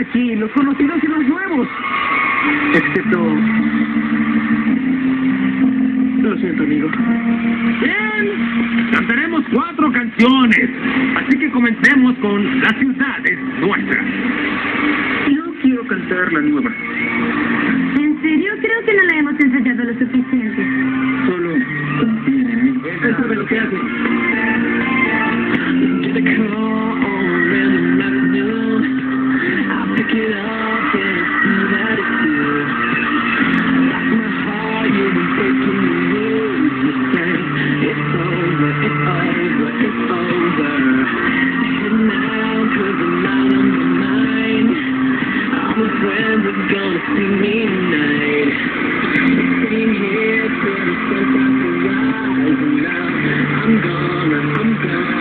aquí, los conocidos y los nuevos. Excepto... Lo siento, amigo. Bien, cantaremos cuatro canciones. Así que comencemos con La ciudad es nuestra. Yo quiero cantar la nueva. ¿En serio? Creo que no la hemos ensayado lo suficiente. Solo... Él sabe lo que hace. I'm gonna, I'm gonna,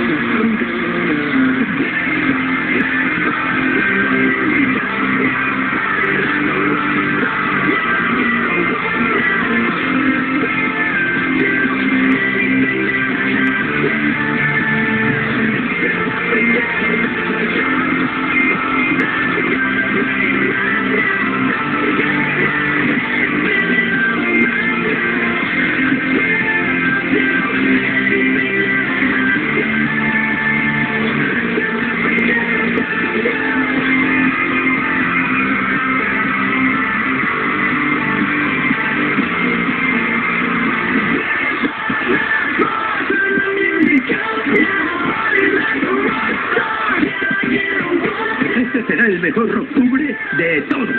mejor octubre de todos.